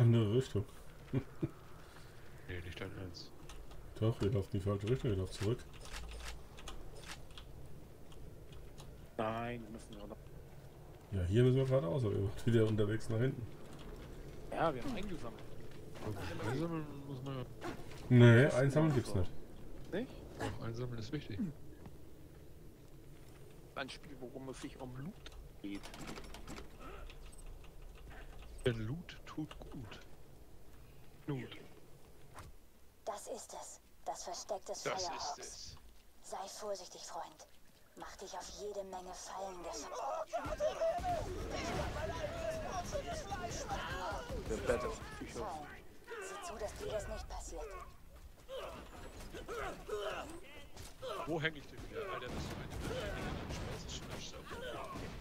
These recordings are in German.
Richtung. Nee, nicht dein Ernst. Doch, ihr lauft in die falsche Richtung, ihr lauft zurück. Nein, müssen wir noch. Ja, hier müssen wir geradeaus, aber ihr macht wieder unterwegs nach hinten. Ja, wir haben eingesammelt. Einsammeln muss man ja. Nee, einsammeln gibt's nicht. Nicht? Auch einsammeln ist wichtig. Ein Spiel, worum es sich um Loot geht. Denn Loot tut gut. Loot. Das ist es. Das Versteck des Das ist Firehawks. es. Sei vorsichtig, Freund. Mach dich auf jede Menge Fallen gefasst. Der Bett ist. Sieh zu, dass dir das nicht passiert. Wo hänge ich denn wieder? Alter, bist du ein schwarzes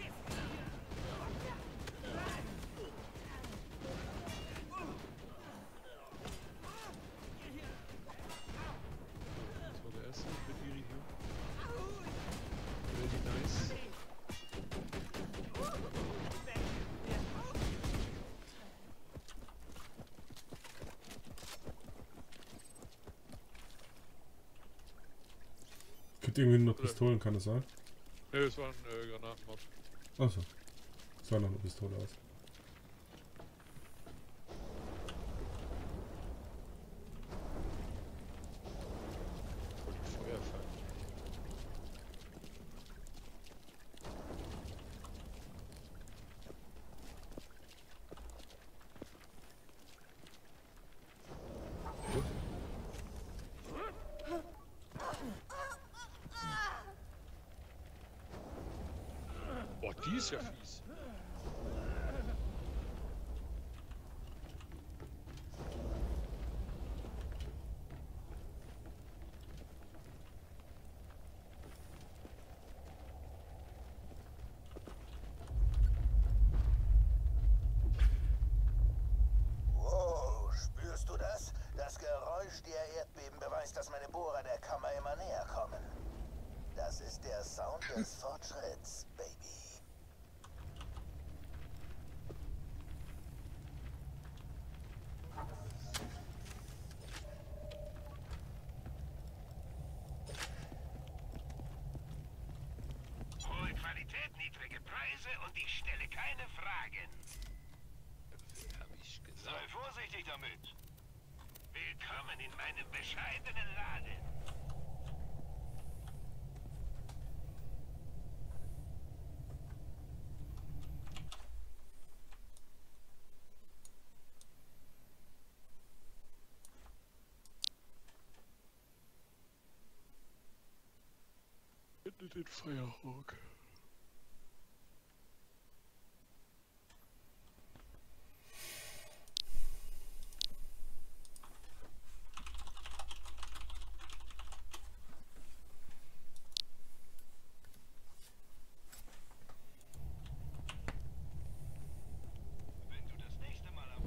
Gibt irgendwie nur Pistolen, kann das sein? Ne, das war ein äh, Granatenmod. Achso. Sah noch eine Pistole aus. Boah, die ist ja fies. Wow, spürst du das? Das Geräusch der Erdbeben beweist, dass meine Bohrer der Kammer immer näher kommen. Das ist der Sound des Fortschritts, Baby. Hohe Qualität, Preise und ich stelle keine Fragen. Hab ich gesagt. Sei vorsichtig damit. Willkommen in meinem bescheidenen Laden. Den Firehawk. Wenn du das nächste Mal am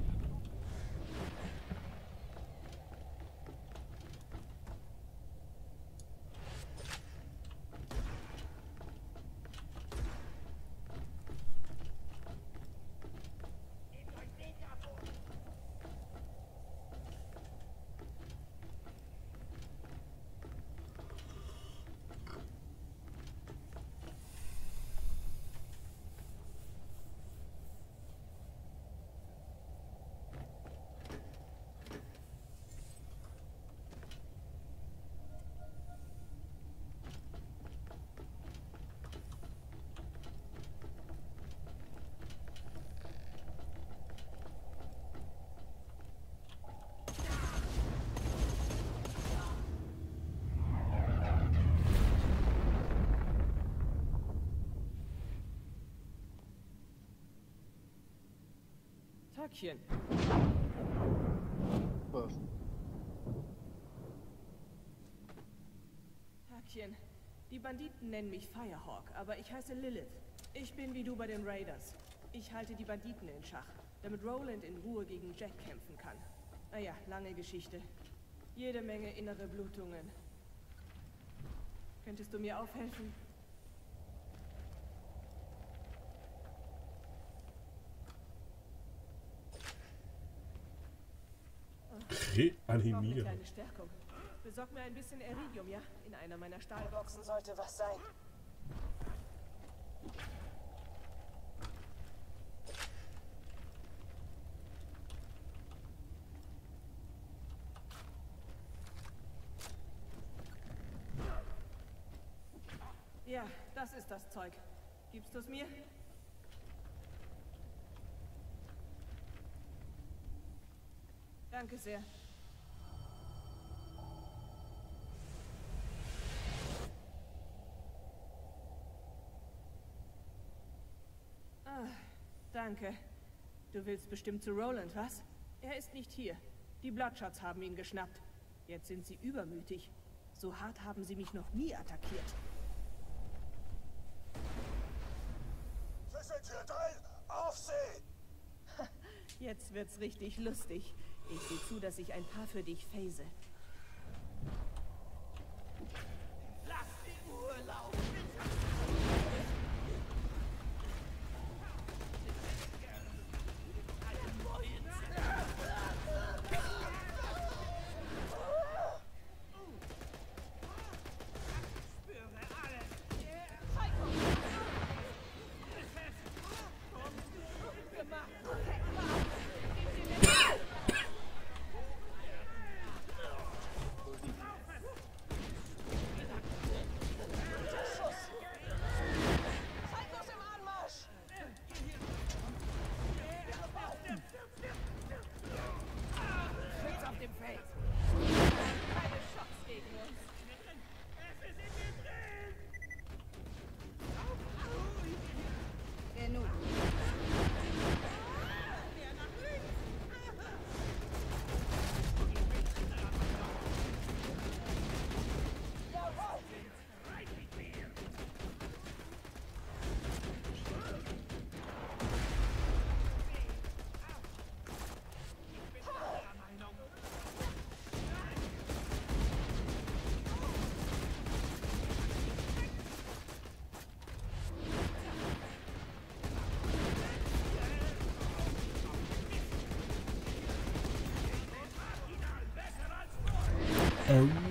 Tagchen. Was? Tagchen. Die Banditen nennen mich Firehawk, aber ich heiße Lilith. Ich bin wie du bei den Raiders. Ich halte die Banditen in Schach, damit Roland in Ruhe gegen Jack kämpfen kann. Naja, lange Geschichte. Jede Menge innere Blutungen. Könntest du mir aufhelfen? Ich brauche eine Reanimieren. Besorg mir ein bisschen Iridium, ja? In einer meiner Stahlboxen. Boxen sollte was sein. Ja, das ist das Zeug. Gibst du es mir? Danke sehr. Ah, danke. Du willst bestimmt zu Roland, was? Er ist nicht hier. Die Bloodshots haben ihn geschnappt. Jetzt sind sie übermütig. So hart haben sie mich noch nie attackiert. Drin! Auf sie! Jetzt wird's richtig lustig. Ich sehe zu, dass ich ein paar für dich phase. out.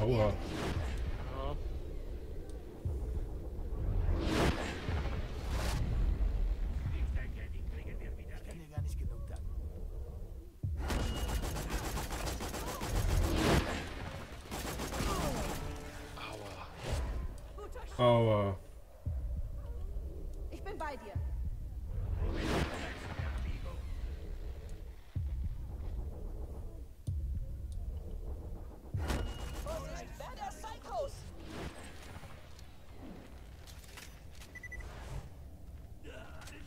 Aua. Ja.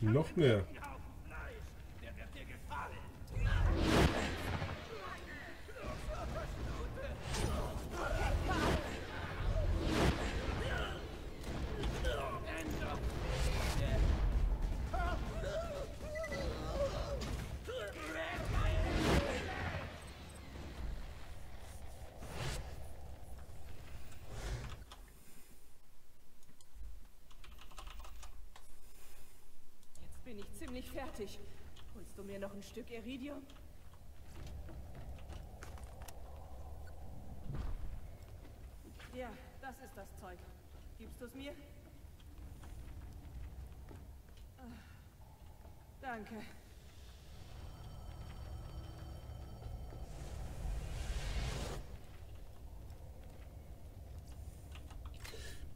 Noch mehr. Ich ziemlich fertig. Holst du mir noch ein Stück Iridium? Ja, das ist das Zeug. Gibst du es mir? Ah, Danke.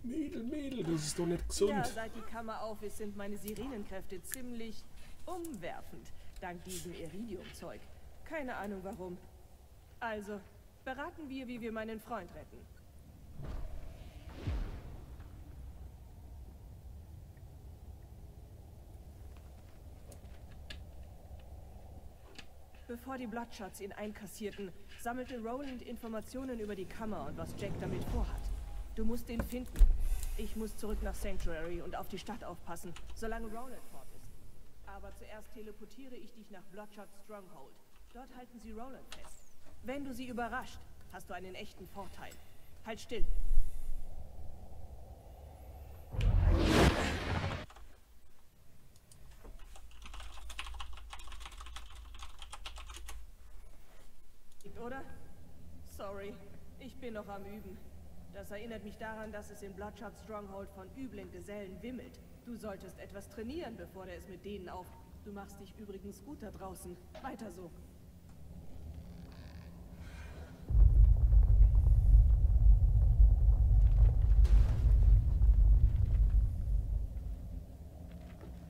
Mädel, Mädel, das ist doch nicht gesund. Ja, seit die Kammer auf ist, sind meine Sirenenkräfte ziemlich umwerfend. Dank diesem Iridiumzeug. Keine Ahnung warum. Also, beraten wir, wie wir meinen Freund retten. Bevor die Bloodshots ihn einkassierten, sammelte Roland Informationen über die Kammer und was Jack damit vorhat. Du musst ihn finden. Ich muss zurück nach Sanctuary und auf die Stadt aufpassen, solange Roland fort ist. Aber zuerst teleportiere ich dich nach Bloodshot Stronghold. Dort halten sie Roland fest. Wenn du sie überrascht, hast du einen echten Vorteil. Halt still. Oder? Sorry, ich bin noch am Üben. Das erinnert mich daran, dass es in Bloodshot Stronghold von üblen Gesellen wimmelt. Du solltest etwas trainieren, bevor er es mit denen auf... Du machst dich übrigens gut da draußen. Weiter so.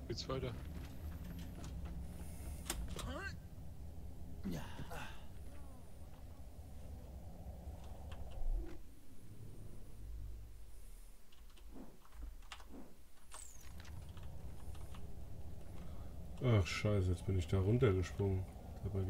Geht's weiter? Scheiße, jetzt bin ich da runtergesprungen. Dabei